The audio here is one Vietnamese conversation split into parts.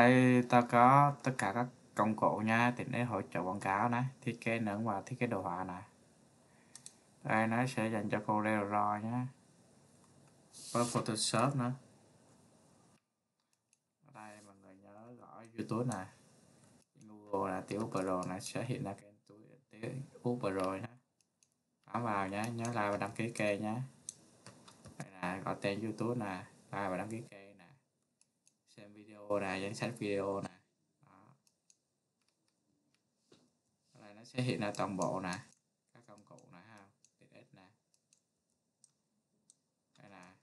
đây ta có tất cả các công cụ nha. Thì để hỗ trợ quảng cáo này, thiết kế nền và thiết kế đồ họa này. Đây, nó sẽ dành cho cô Leo rồi nhé có Photoshop nữa. Ở đây, mọi người nhớ gõ YouTube này. Google là tiểu Pro này sẽ hiện ra kênh túi tiểu Pro nhé bấm vào nhé nhớ like và đăng ký kênh nhé đây là gọi tên YouTube nè, like và đăng ký kênh xem video này danh sách video này, Đó. đây nó sẽ hiện ra toàn bộ nè. Các công cụ nè ha. Tiện nè. Đây là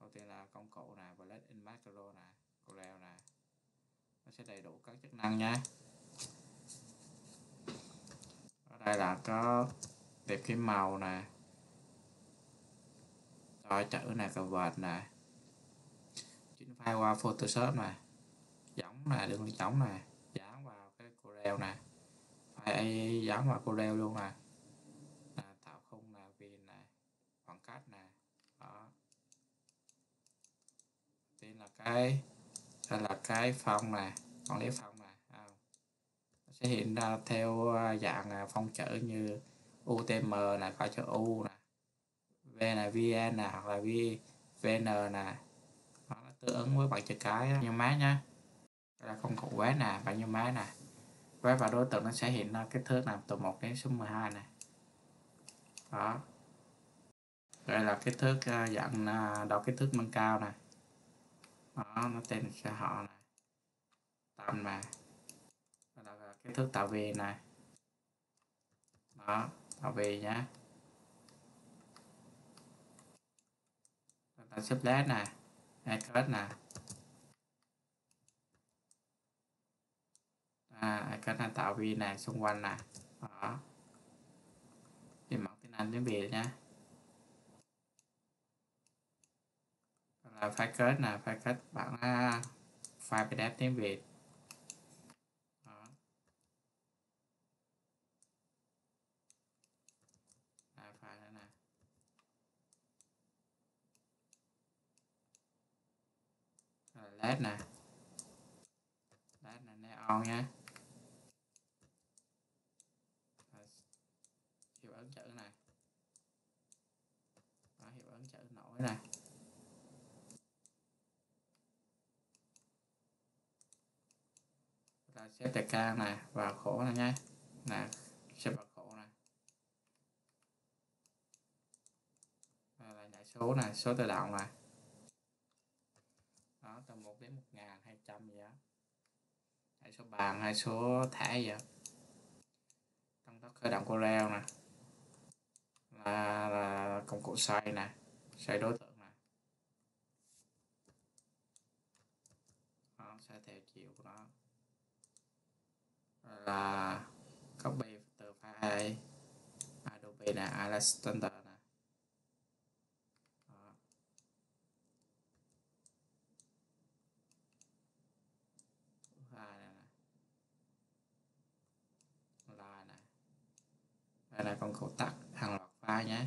đầu tiên là công cụ nè và in macro nè Corel nè. Nó sẽ đầy đủ các chức năng nhé. Ở đây là có đẹp cái màu nè. Cho chữ nè cờ vợt nè chuyển file qua photoshop nè giống nè đường giống nè dán vào cái corel nè. File dán vào corel luôn nè. À, tạo khung nè viền nè khoảng cách nè đó. Tên là cái đây là cái phong nè còn lý phong nè à. nó sẽ hiện ra theo à, dạng à, phong chữ như UTM là có chữ U nè V là VN nè hoặc là V VN nè tương ứng với bạn chữ cái như máy nhá. Đây là công cụ quét nè bao nhiêu máy nè. Quét vào đối tượng nó sẽ hiện ra kích thước là từ 1 đến số 12 này đó. Đây là kích thước ờ, dạng à, đo kích thước nâng cao này đó, nó tên sẽ họ này tầm này đây là kích thước tạo về này đó, tạo về nhá. Ta xếp lát nè address nè à, icon là tạo vi này xung quanh nè đó. Thì bằng tiếng Anh tiếng Việt nhé là file kết nè file kết bản à, file PDF tiếng Việt đó. À, file đó nè rồi led nè. Led nè neon nha. Hiệu ứng chữ này. Đó, hiệu ứng chữ nổi này. Là xếp tài ca này vào khổ này nhé nè xếp vào khổ này. Đây là nhảy số này số tự động này đó từ 1 đến 1 ngàn 200 gì đó số bàn hai số thẻ vậy, đó tăng tốc khởi động Corel nè. Là, là công cụ xoay nè xoay đối tượng nè. Đó, sẽ theo chiều của nó. Là copy từ file Adobe nè Illustrator nè Đó. file này nè là nè con là công tắt hàng loạt file nhé.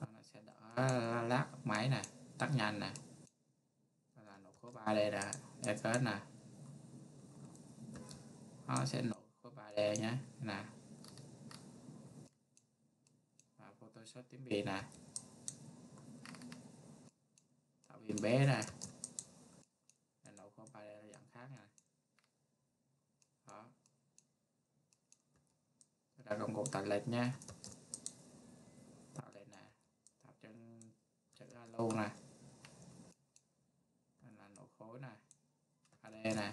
Nó sẽ đỡ ờ, lát máy này, tắt nhanh này Đó là nổ khối 3 đây là Ecos nè. Nó sẽ nổ khối 3D nhé nè. Và Photoshop tiếng Việt nè. Tạo hình bé nè nổi khối 3D là dạng khác nè đó Đây là công cụ tạo lệch nha. Tạo lệch nè. Tạo chân chữ alo nè. Đây là nổi khối nè. Ad nè.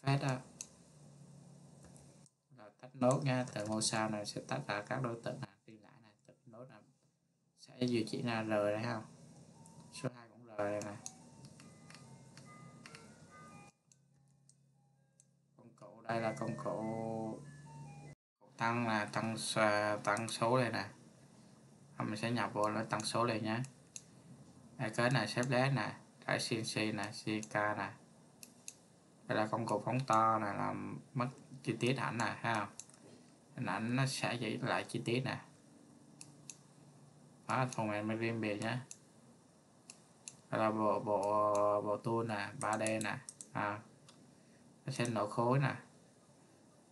Phát đó là tách nốt nha. Từ ngôi sao này sẽ tách ra các đối tượng này đi lại này từ nốt này sẽ di chỉ là r đây không số 2 cũng r đây này công cụ đây là công cụ tăng là tăng tăng số đây nè. Mình sẽ nhập vô nó tăng số đây nhé. Cái này xếp lát nè. Cái CNC nè CK nè. Đây là công cụ phóng to này làm mất chi tiết ảnh nè ha hình ảnh nó sẽ dậy lại chi tiết nè. Đó phần mềm riêng biệt nhé. Đây là bộ bộ bộ tool nè 3D nè. À, nó sẽ nội khối nè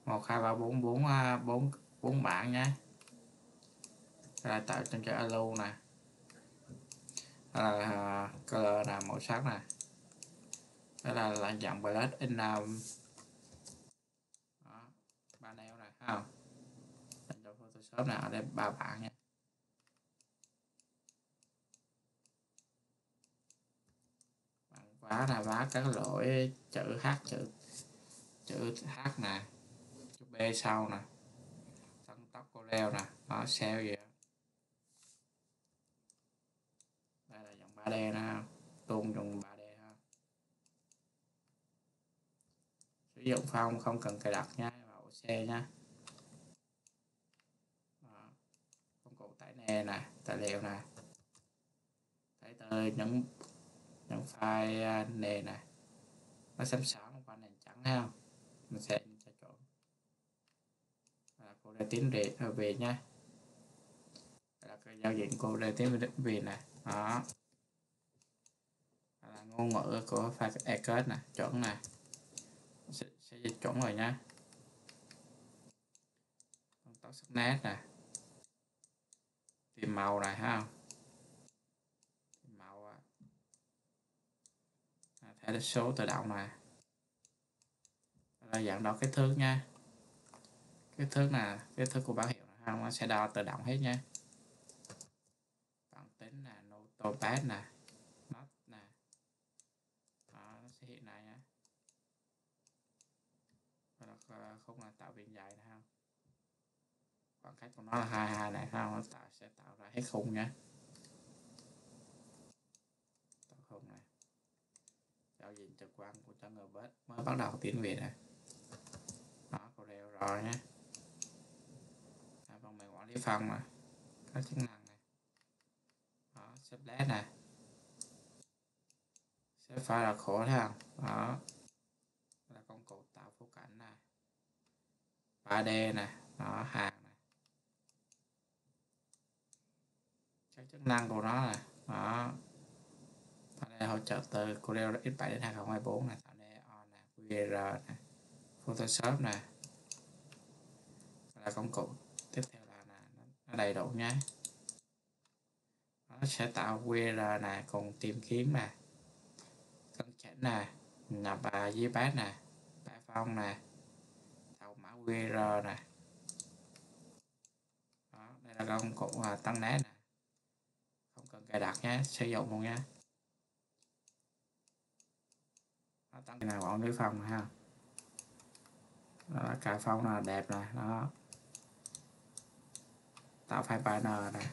một hai ba bốn bốn à, bốn bốn bạn nhé. Rồi tạo trong cho alo nè là uh, color là màu sắc nè đó là là dạng bullet in um, ba neo này không cho photoshop nè ở đây ba bạn nha. Quá là vá các lỗi chữ h chữ chữ h nè b sau nè. Tăng tóc cô leo nè. Đó sao vậy đây là dòng 3D nè. Tuôn dùng 3D ha. Sử dụng phong không cần cài đặt nha, vào xe nha. Đó. công cụ tải nè nè, tài liệu nè. Tải tới những những file à, nè nè. Nó xám xám qua nền trắng ha mình sẽ là cô đã tiến về à, về nha. Là cái giao diện cô đã tiến về này đó. Là ngôn ngữ của file ecos nè chuẩn nè. Sẽ, sẽ dịch chuẩn rồi nha. Công tốc sắc nét nè. Tìm màu này ha màu à. à, hay số tự động này là dạng đo kích thước nha kích thước là kích thước của báo hiệu này không nó sẽ đo tự động hết nha. Bản tính là notepad nè not nè. Đó, nó sẽ hiện này nha. Và nó không là tạo viên dài này khoảng cách của nó là hai hai này không nó tạo sẽ tạo ra hết khung nhá. tạo khung này. giao diện trực quan của cho người bớt mới bắt đầu tiến về này đó cô đều rồi nhé cái phần mà có chức năng này. Đó, xếp led này. Xếp file là khổ thấy không đó. Là công cụ tạo phố cảnh này. 3D này. Đó, hàng này. Các chức năng của nó này. Đó. Đây hỗ trợ từ Corel X7 đến 2024 này. Tạo neon này QR này, Photoshop này. Là công cụ tiếp theo là nè, nó đầy đủ nhé. Nó sẽ tạo QR nè cùng tìm kiếm nè. Cân chỉnh nè nhập à, dưới bát nè bát phong nè. Tạo mã QR nè. Đó, đây là công cụ à, tăng nét nè. Không cần cài đặt nhé sử dụng luôn nhé. Tăng nào bọn đối phòng ha. Đó, cài phong là đẹp này đó tạo file n này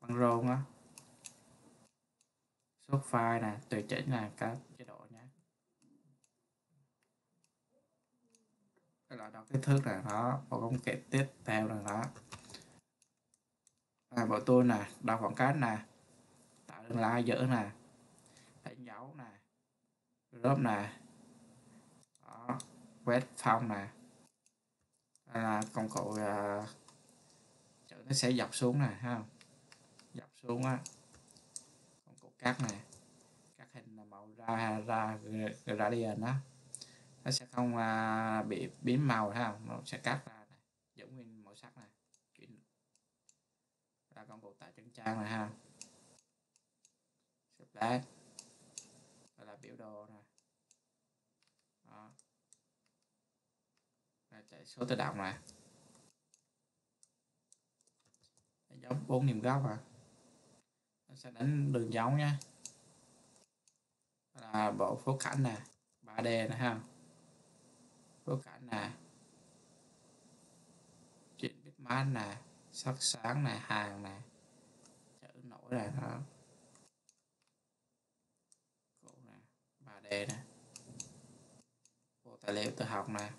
băng rôn á. Xuất file nè tùy chỉnh là các chế độ nhé cái loại đọc kích thước này đó bộ công kệ tiếp theo là đó là bộ tool nè đo khoảng cách nè. Tạo đường lai dỡ nè. Đánh dấu nè. Lớp nè. Đó. Quét phong nè. Là công cụ uh, nó sẽ dọc xuống nè ha dọc xuống á. Con cục cắt này, cắt hình là màu ra ra gradient đó nó sẽ không à, bị biến màu ha nó sẽ cắt ra này giữ nguyên màu sắc này. Chuyển. Ra công cụ tại chân trang này ha. Black là biểu đồ này, nó chạy số tự động này. Giống bốn điểm góc à. Nó sẽ đánh đường dấu nha là bộ phố cảnh nè 3D nè ha. Phố cảnh nè. Chuyện biết mát nè, sắc sáng nè, hàng nè. Chữ nổi nè, đó. Cổ nè 3D nè. Bộ tài liệu tự học nè.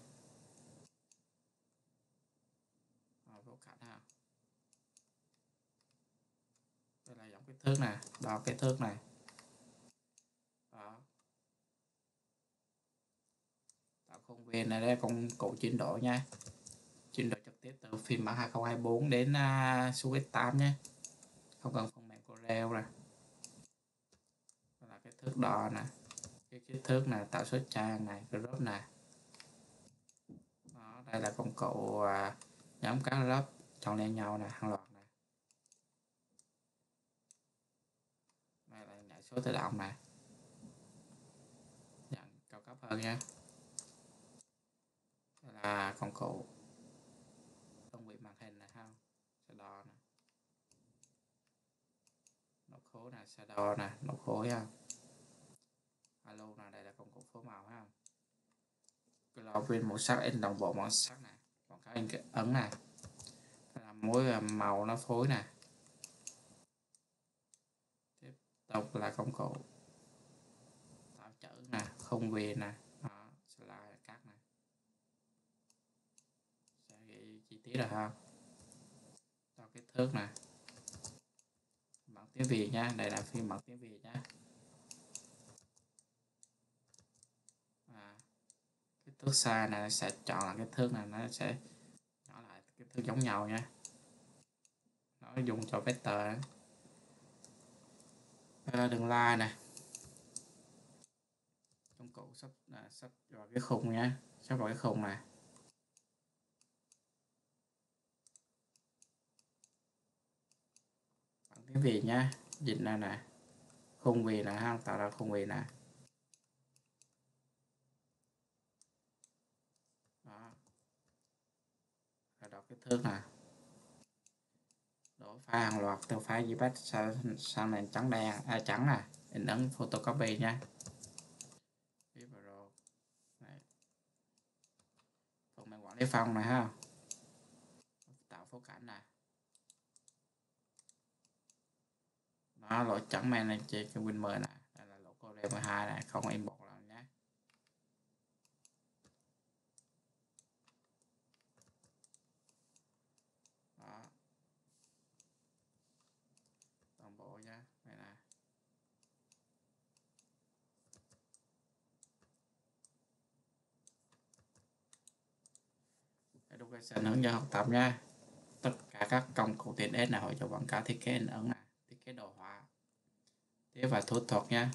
Thước này đo cái thước này. Đó. Tạo khuôn viên này đây công cụ chuyển đổi nha. Chuyển đổi trực tiếp từ phiên bản 2024 đến à, uh, Switch 8 nhé không cần phần mềm Corel nè. Là cái thước đo nè. Cái kích thước này tạo số trang này group này. Đó đây là công cụ uh, nhóm các lớp chọn lên nhau nè hàng loạt nè đây là nhảy số tự động này, dạng cao cấp hơn nha. Đây là công cụ công biệt màn hình này ha sẽ đo nè. Nốt khối nè sẽ đo nè nốt khối ha alo nè đây là công cụ phối màu ha. Globin màu sắc in đồng bộ màu sắc nè. Còn cái in ấn nè. Là mỗi à, màu nó phối nè. Tục là công cụ. Tạo chữ nè không về nè đó slide cắt nè. Sẽ ghi chi tiết rồi ha. Tạo kích thước nè. Bằng tiếng việt nha đây là phiên bản tiếng việt nha. À, kích thước xa này sẽ chọn là kích thước này nó sẽ nhỏ lại kích thước giống nhau nha. Nó dùng cho vector đó đường line này, công cụ sắp là sắp vào cái khung nhé sắp vào cái khung này bằng tiếng việt nhá. Dịch ra nè. Khung vì nè ha tạo ra khung vì nè. Đó. Là đọc kích thước nè pha hàng loạt từ file JPEG sang, sang nền trắng đen. À, trắng à? In ấn photocopy nha. Phần mềm quản lý phong này ha. Tạo phối cảnh nè. Nó lỗi trắng men này trên cái Win10 nè. Đây là lỗi Core 12 này không import làm nhé đó toàn bộ nhá đây nè sẽ hướng dẫn học tập nha tất cả các công cụ tiện ích nào hỗ trợ quảng cáo thiết kế hình ảnh thiết kế đồ họa. Thế và thủ thuật nha.